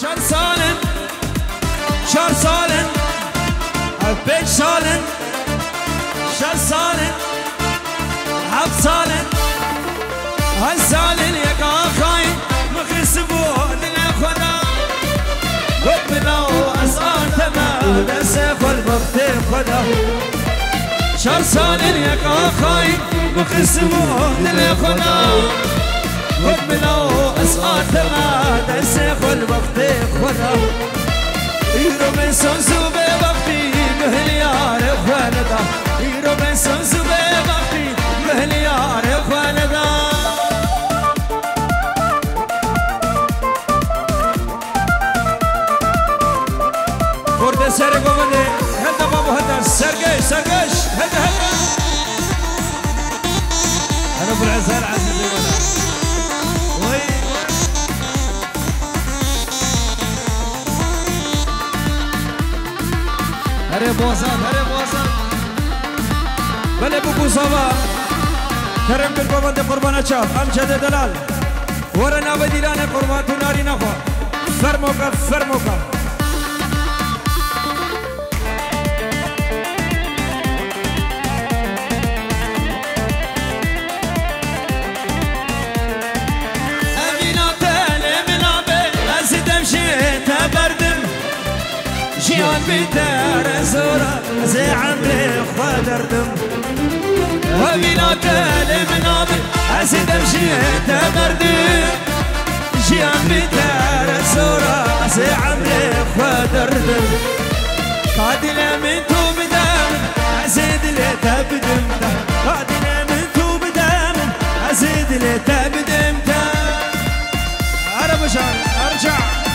شهر سالم شهر سالم بيت سالم شهر سالم حب سالم. هالسالم يا كاخاي مخسبون الخدا وبنا واسعار تمام سيف البطيخ خدا. شهر سالم يا كاخاي مخسبون الخدا خد منو اسقاط ما دسه خل وقتی خدا ایرو من سنسو به وقتی مهلیار خاندا ایرو من سنسو به وقتی مهلیار خاندا خورده سر گوونه هده بابا هده سرگش سرگش هده هده أنا ابو العزال Here bosan, care bosan. Bale buku sawa. Kerem bil baban de kurban açar. Amca de delal. Vara nabedilane kurban tunari nafa. Sar moka, sar moka. بدار زورا زي عمري خدردم وبلا كلم نابل أزيد أمشي تمردم جيان بدار زورا زي عمري خدردم قادل من تو بدم أزيد لي تبدم قادل من تو بدم أزيد لي تبدم عرب شان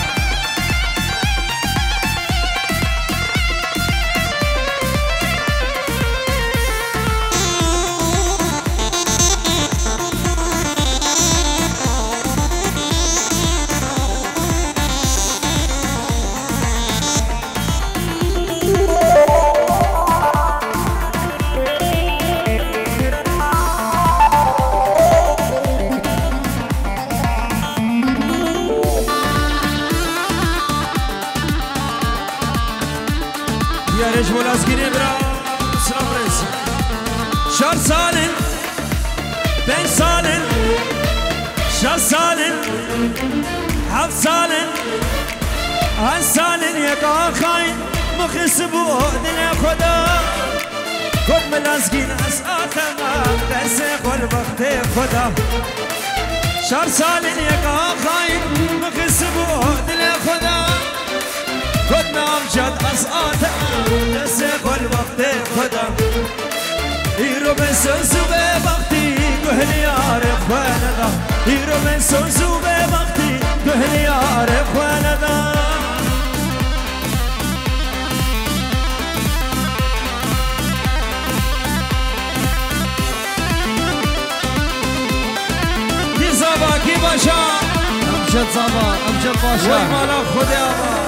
أرجع مخس بودن خدا. کن ملازگین از آتما دست خل وقت خدا. شار سال یک آخای مخس بودن خدا. کن نامجد از آتما دست خل وقت خدا. ایرو به سوزو به وقتی گهلیار خواندا ایرو به سوزو به وقتی گهلیار خواندا کی باشا امجد زمان امجد باشا وی مالا خود آما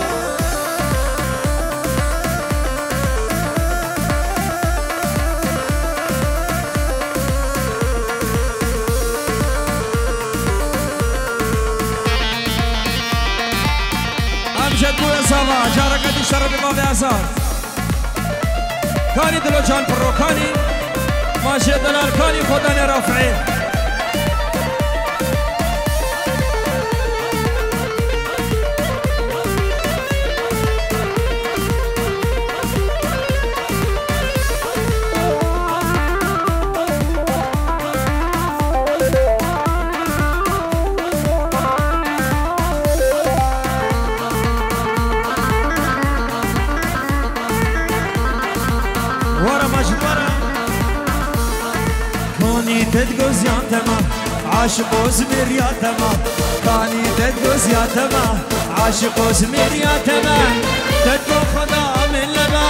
روی ساوا جارکتی شرب ما به آزاد کاری دلو جان پروکانی ماشه دلال کانی خدا رافعی عاشق وزمير يا تمام كاني تدقز يا تمام عاشق وزمير يا تمام تدقو خدا من لبا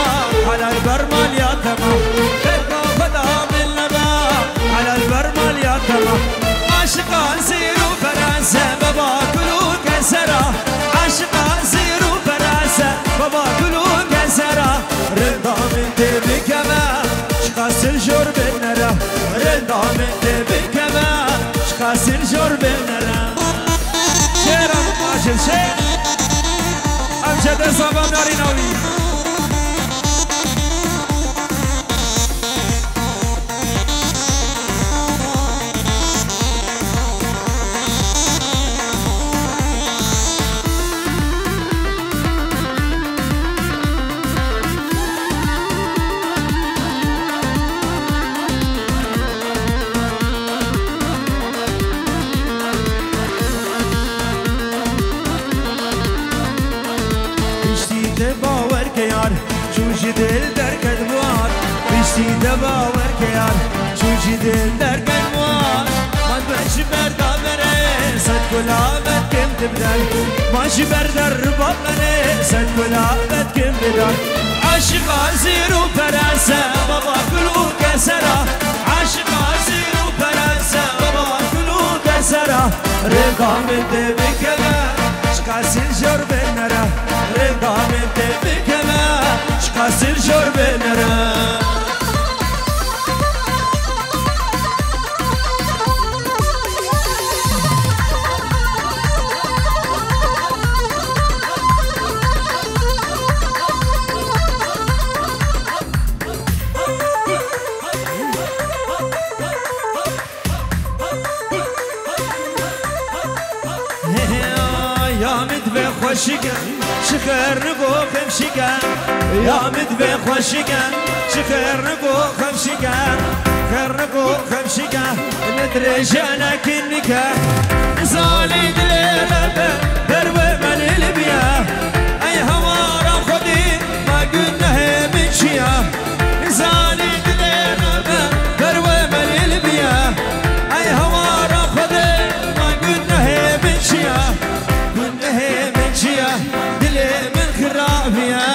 على البرمال يا تمام تدقو خدا من لبا على البرمال يا تمام عاشق زيرو فرنسا بابا كلو كسرا عاشق زيرو فرنسا بابا كلو كسرا رضا من تبي حسابم ناری ناوی چوچی دل در کدوار من بش بردا بره صد گلابت کم تبدل ماشی بردر رباب بره صد گلابت کم بدل عاشق زیر و پرسه بابا کلو کسرا عاشق زیر و پرسه بابا کلو کسرا رقام ده بکمه شقاسل جور بنره رقام ده بکمه شقاسل جور بنره خوشگن شخر نگو خمشگن یا مد به خوشگن شخر نگو خمشگن خر نگو خمشگن ندري جانا كنك زالي دليل درب من البيا أي هوارا خدي ما قلنا من شيا. زالي دلي من خرابيا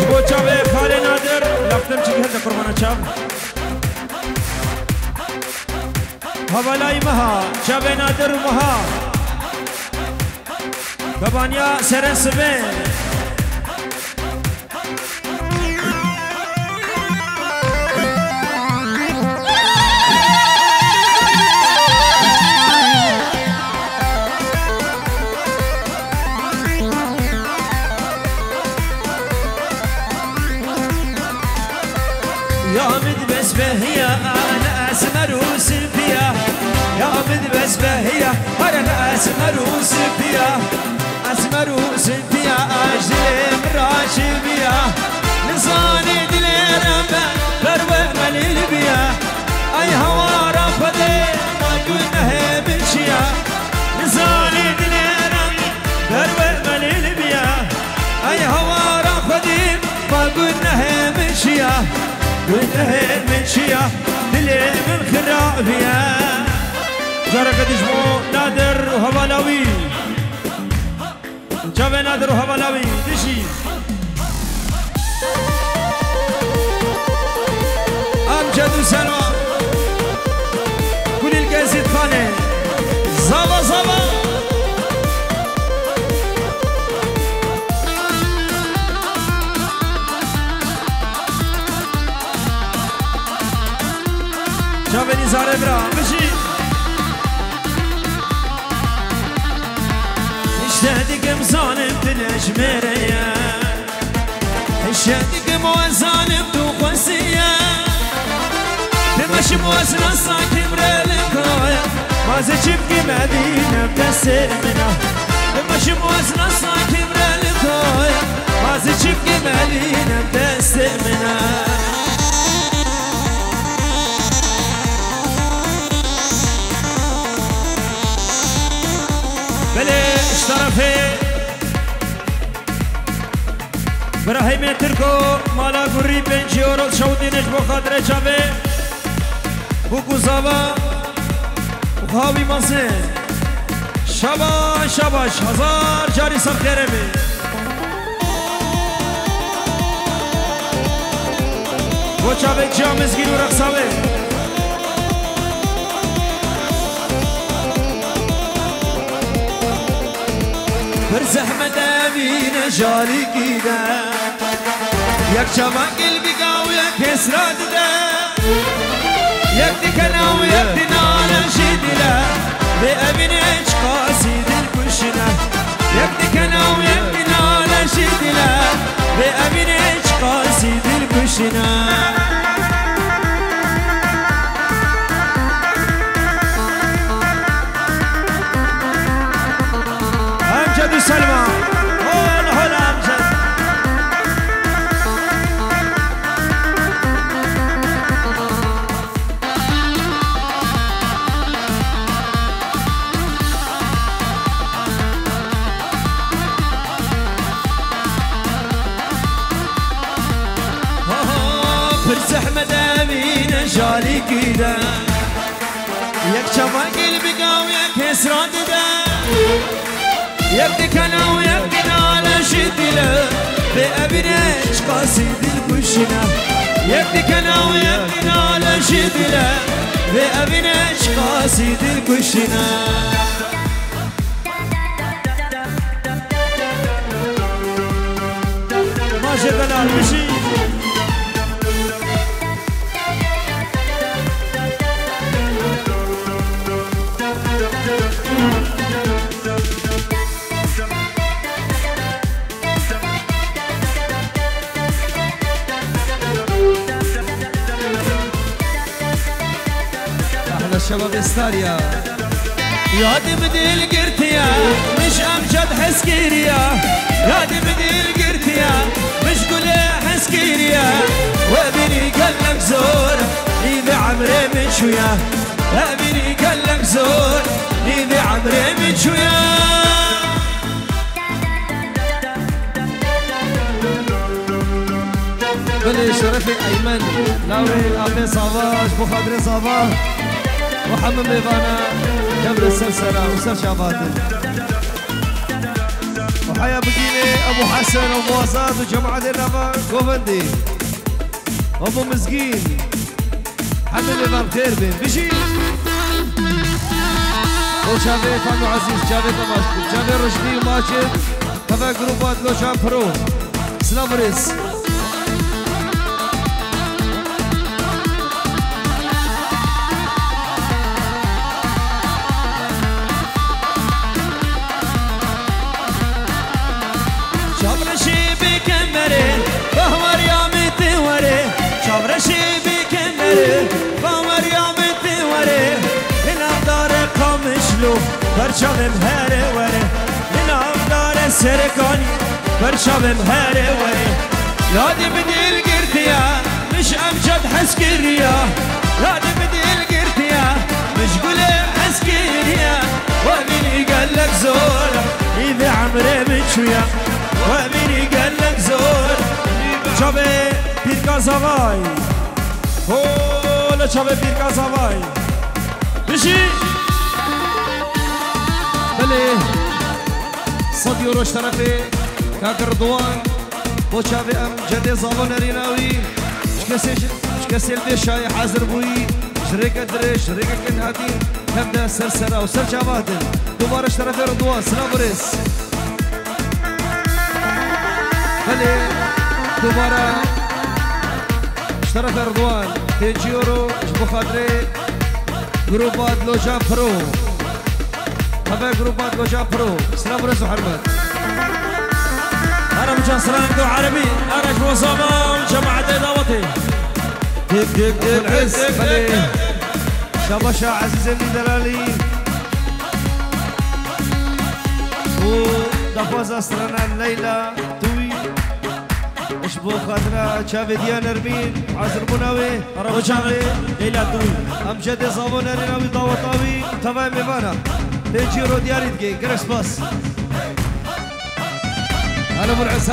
جبو چاوه خاله نادر لفتم چی هنده قربانا چاو حوالای مها چاوه نادر و مها گبانیا سرن سبین والأهل من شيا دلي من خرابيا جارك دجمو نادر وهبلاوي جاب نادر وهبلاوي دشي أمجد وسلوى كل القاسد خانه زابا زابا جاوید زاره برا بشی işte dikim zalim dileş mereye işte dikim o zalim tu khasiya Demeşim o esna sakin relim kaya Maze çipki medine besemina Demeşim برای من ترکو مالا گوری پنجی اورال شودینش بخاطر چاوه بوکو زاوا خوابی ماسه شبا شباش هزار جاری سب خیره بی Koçabek گیرو رخ aksabe زحمة أمينة جاري كيدا ياك جمع قلبك وياك إسراد دا ياك دكنا وياك دنانا جدلا بأمينة قاسي الكشنا ياك دكنا وياك دنانا جدلا بأمينة قاسي الكشنا یک دکنا و یک دنال شدیله به ابنش قاسی دل گوشنا یک دکنا و یک دنال شدیله به ابنش قاسی دل گوشنا ماشي بلال مشي شباب استاريا. يا دي بدي القرتيا مش أمجد حسكيريا. يا دي بدي القرتيا مش قول حسكيريا. وابني قلك زور إذا عمري من شويا ابني قلك زور إذا عمري من شويا بلي شرفي أيمن ناوي ابي صباح بو خاطري صباح. محمد ميفانا جبل السلسلة وسر شافاتي وحيا بقيني أبو حسن ومواصات وجماعة النفا كوفندي أبو مسكين محمد ميفان خير بين بشي وشافي فانو عزيز شافي دمشق شافي رشدي وماجد تفا جروبات لوشان برو سلافريس لو شام برو سلامريس برشابم هره وره. اینام داره سرکانی برشابم هره وره. یادی بدیل گرتیا مش امجد حس کریا یادی بدیل گرتیا مش گله حس کریا ومینی قالك زور إذا عمري بتشويا ومینی قالك زور شابه بیرکازاوای هول چاوه بیرکازاوای بشی بله صدی و روش طرف کاکردوان بو چاوه ام جده زاوه نریناوی شکسیل به شای حاضر بوی شرکت دره شرکت کن هاتی هم ده سر سرا و سر چاوه دن دوباره طرف اردوان سلام برس بله دوباره طرف رضوان تيجي يورو بخاطري جروبات لوجان برو. هذا جروبات وجا برو. سلام حرمت أنا مجان سلام دو عربي أنا جو صبا جماعة دعوتي ديك ديك ديك عز خلي شاباشا عزيز من دلالي و دفاز الليلة توي اشبو خاطرة شافي ديان ارمين عزر مناوي رجعنا ليلة توي امجد زابون ارمين دعوتاوي تمام ميفانا تيجي رو دياري دقي قرش باص هلا ابو العز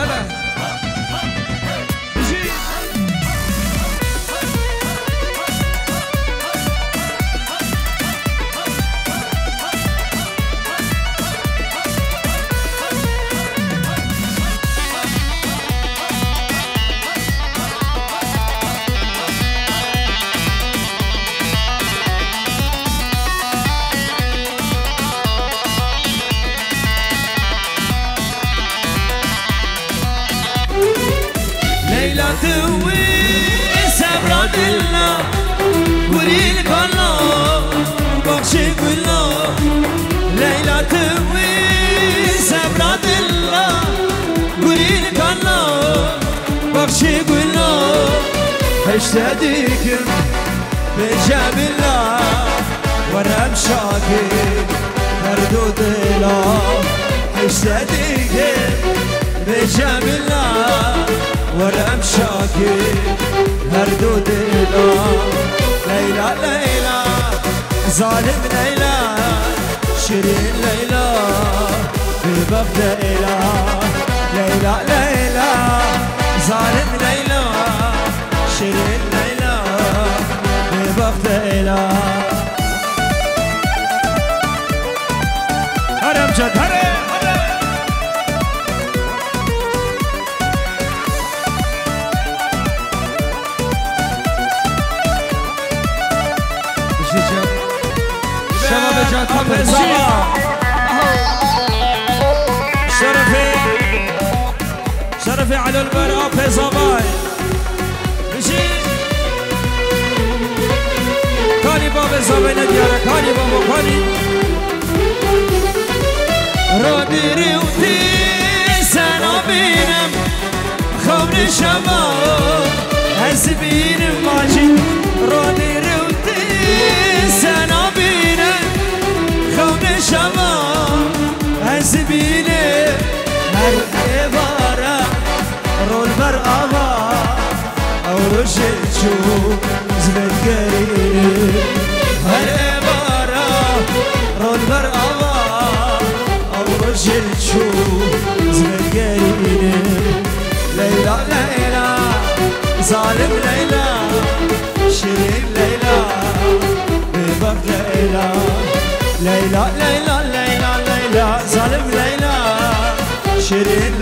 هلا اشتديكم بجاب الله وأنا مشاكل مردود الله اشتديكم بجاب الله وأنا مشاكل مردود الله ليلى ليلى ظالم ليلى شيرين ليلى باب ليلى ليلى ليلى ظالم ليلى شيرين ليلى ببخت إله هرم جد هرم شباب شرفي شرفي على بشین کانی با بزابین دیاره کانی با مکانی. را دیری و سنا بینم خبر شما از بین ماجی. را دیری و سنا بینم خبر شما از بین هر دیواره رول بر آقا أو رشد شو زبد قريب هر عبارة رول بر آوا أو رشد شو زبد قريب ليلى ليلى ظالم ليلى شيرين ليلى ببر ليلى ليلى ليلى ليلى ليلى ظالم ليلى شيرين